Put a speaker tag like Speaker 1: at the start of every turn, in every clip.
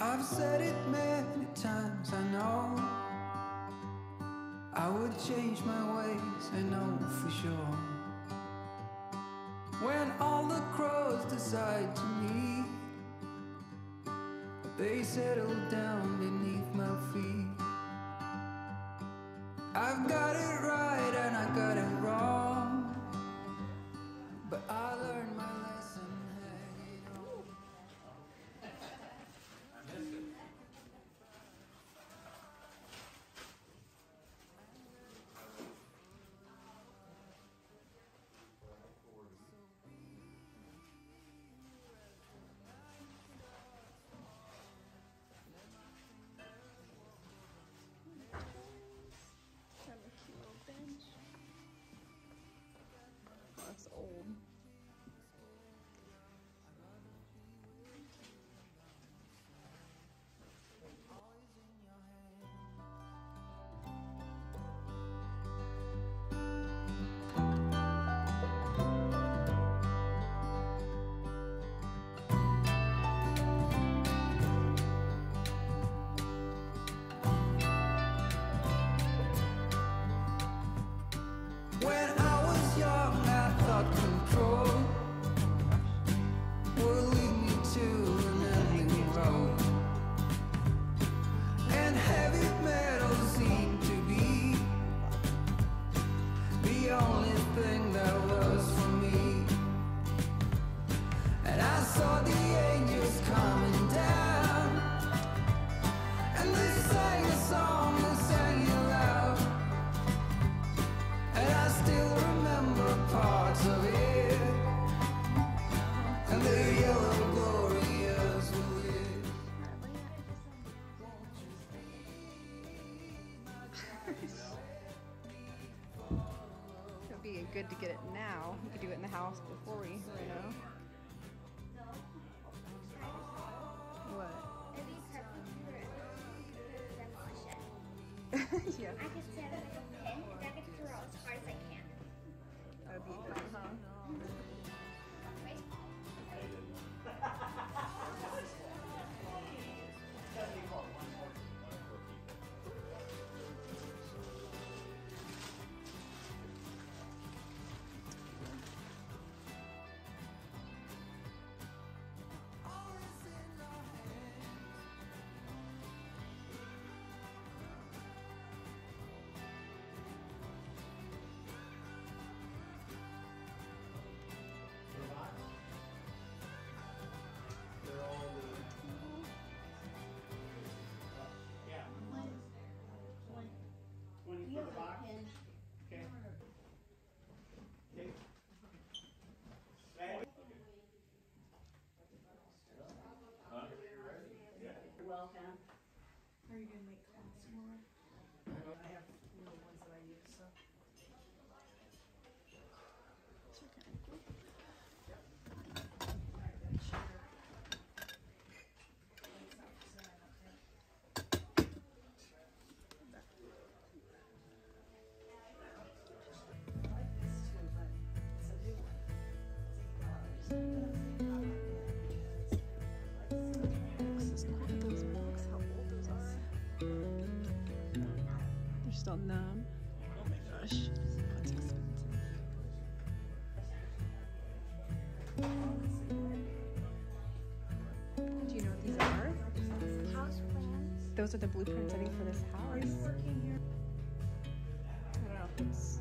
Speaker 1: I've said it many times, I know. I would change my ways, I know for sure. When all the crows decide to meet, they settle down beneath my feet. I've got you. I can
Speaker 2: have
Speaker 1: like a pen and I
Speaker 3: can throw as hard as I can.
Speaker 2: That would be good, huh? those are the blueprints I think for this house. I don't know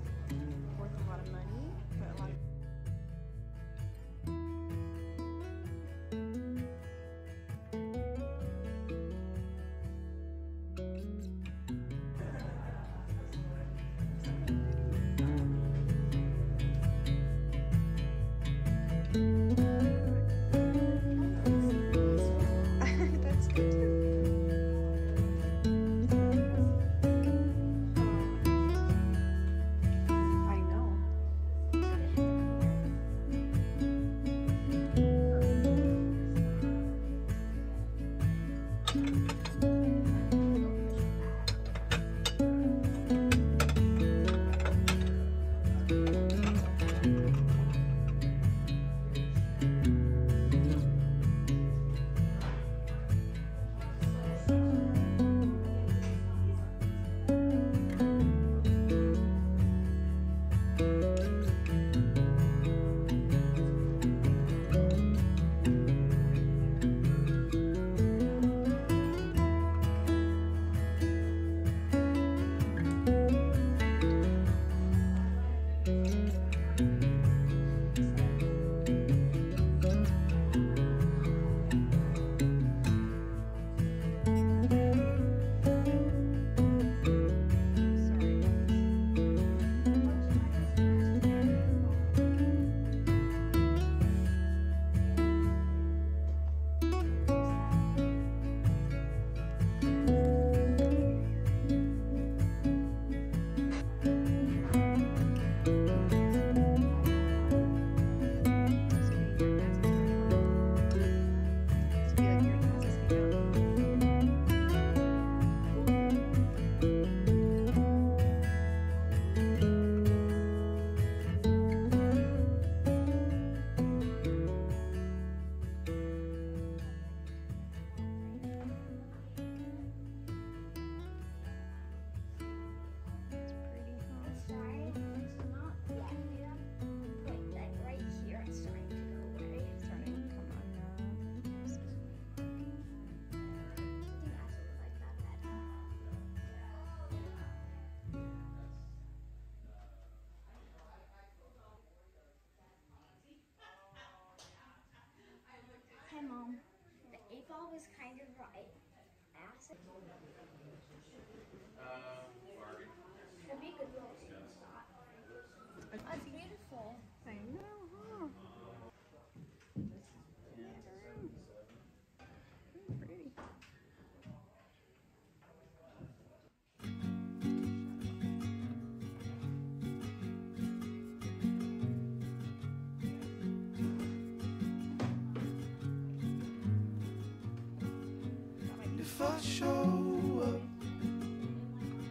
Speaker 4: show up?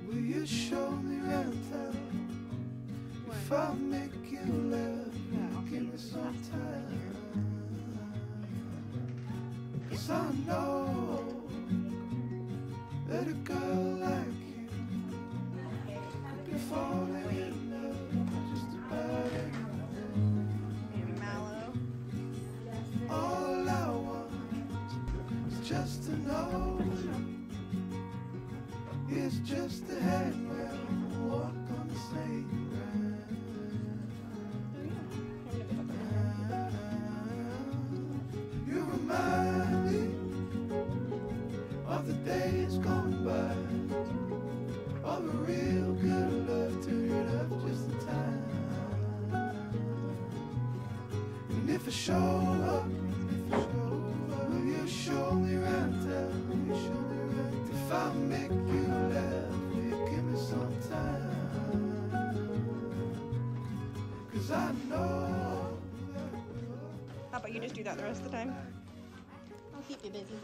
Speaker 4: Will you show for up? Will you show me? If I make you laugh, will you give me some time? Cause I know.
Speaker 2: How about you just do that the rest of the time? I'll keep you busy.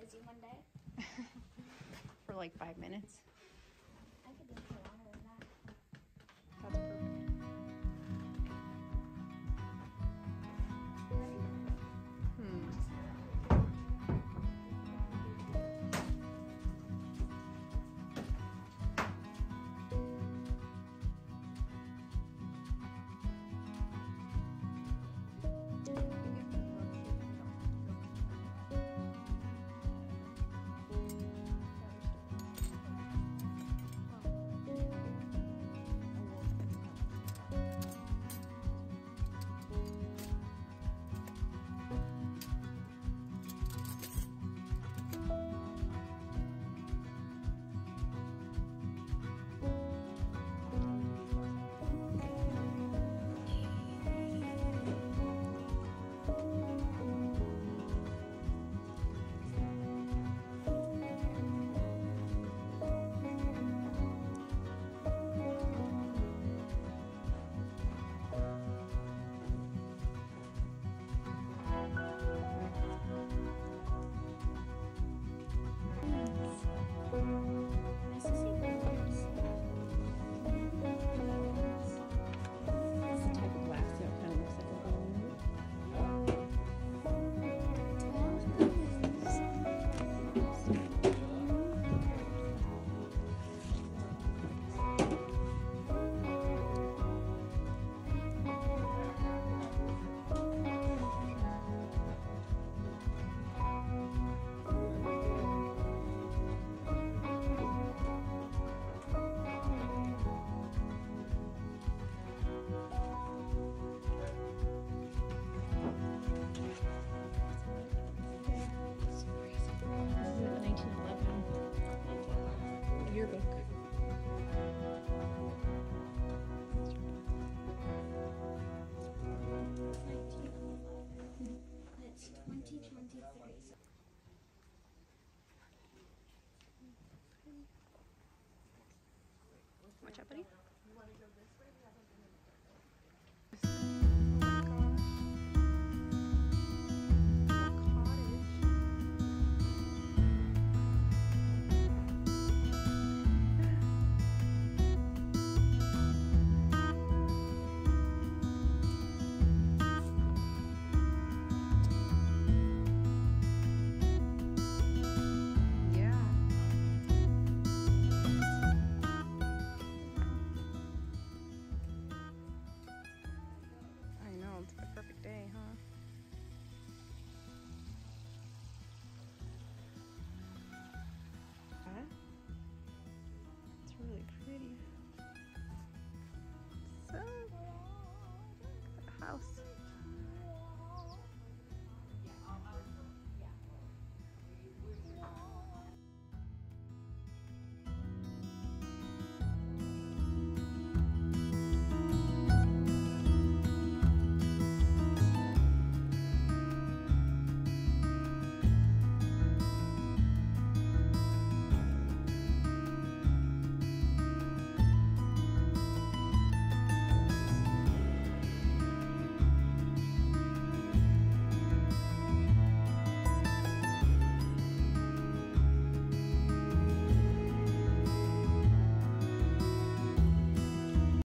Speaker 3: busy one day.
Speaker 2: For like five minutes.